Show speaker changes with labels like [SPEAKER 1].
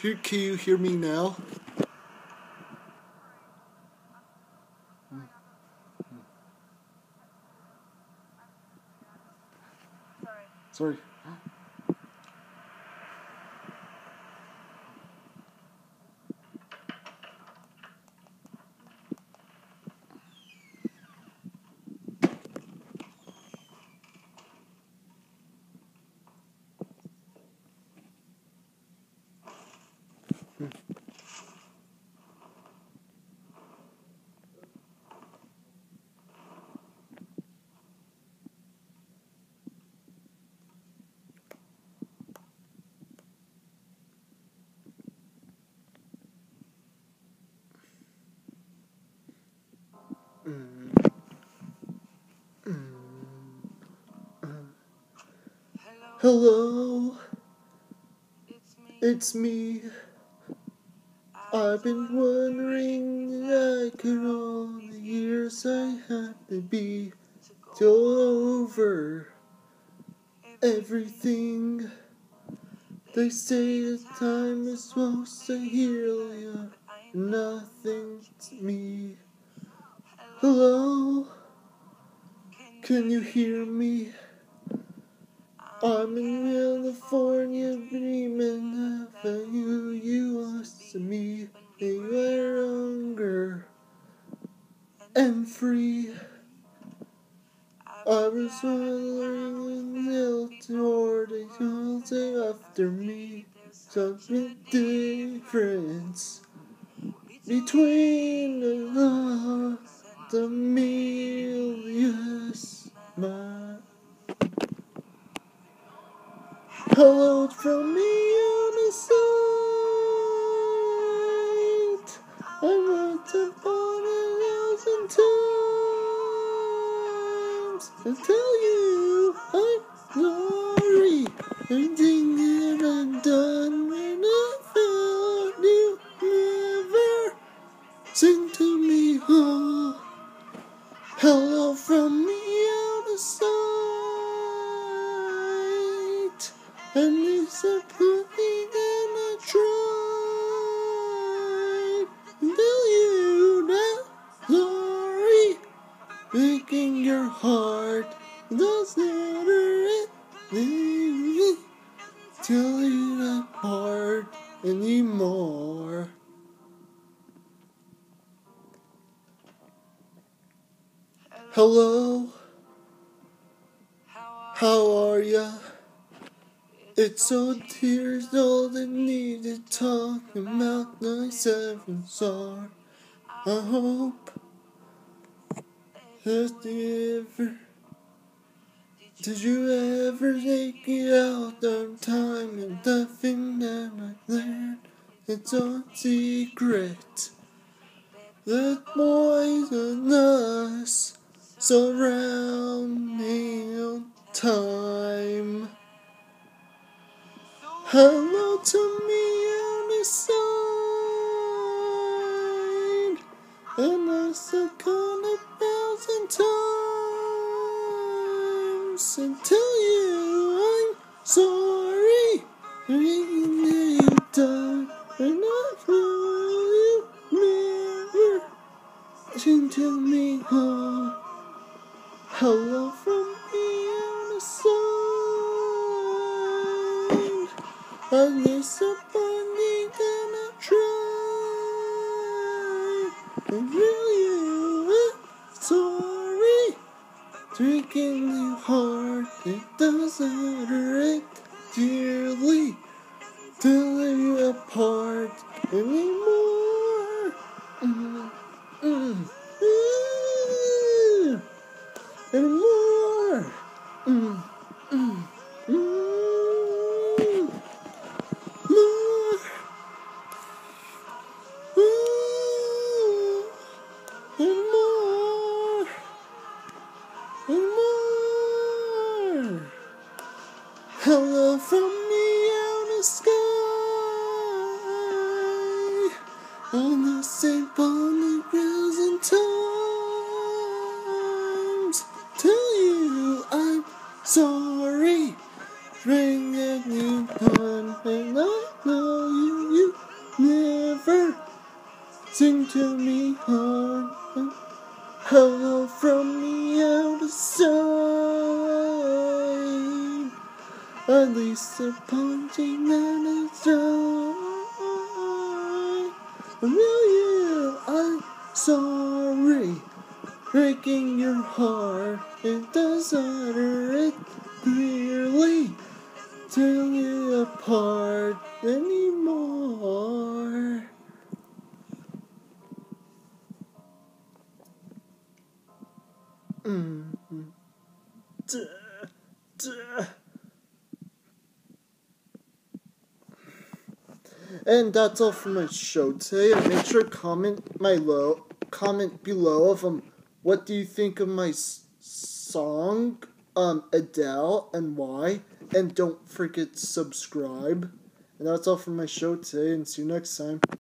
[SPEAKER 1] Here, can you hear me now? Sorry. Hello, it's me. I've been wondering, I could all the years I had to be to over everything. They say that time is supposed to heal you, nothing to me. Hello, can you hear me? I'm in California dreaming of you, you lost me. You were younger and free. I was wondering if toward the after me. Something difference between the love, the millions, my Hello from me on the side. I wrote upon a thousand times to tell you I'm sorry. Everything And it's a putting and tried to tell you that sorry. Breaking your heart doesn't hurt me. Tell you apart anymore. Hello, how are ya? It's all tears all that need to talk about the seven star. I hope that you ever did you ever take it out on time and nothing that I learned? It's a secret. That boys and us surrounding time. Hello to me on the side, and I still call a thousand times and tell you I'm sorry. That you've done, and I know you never seem to me. Oh, hello from Disappointed and I try. And really, sorry. Drinking you hard, it doesn't hurt dearly. Till you apart anymore. Sorry. Bring a new and I know you, you never Sing to me, heart. Hello from the outer side. At least a punching that is right. Will you? I'm sorry. Breaking your heart. It doesn't hurt clearly. Tearing it apart anymore. Mm. And that's all for my show today. Make sure to comment my low comment below of um what do you think of my s- song um Adele and why. And don't forget to subscribe. And that's all for my show today. And see you next time.